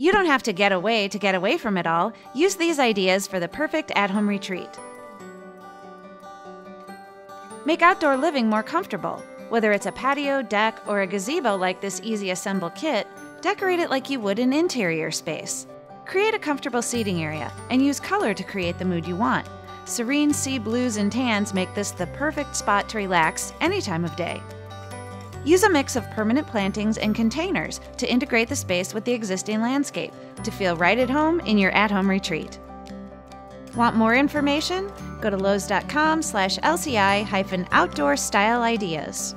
You don't have to get away to get away from it all. Use these ideas for the perfect at home retreat. Make outdoor living more comfortable. Whether it's a patio, deck, or a gazebo like this easy assemble kit, decorate it like you would an interior space. Create a comfortable seating area and use color to create the mood you want. Serene sea blues and tans make this the perfect spot to relax any time of day. Use a mix of permanent plantings and containers to integrate the space with the existing landscape to feel right at home in your at-home retreat. Want more information? Go to lowes.com slash LCI hyphen outdoor style ideas.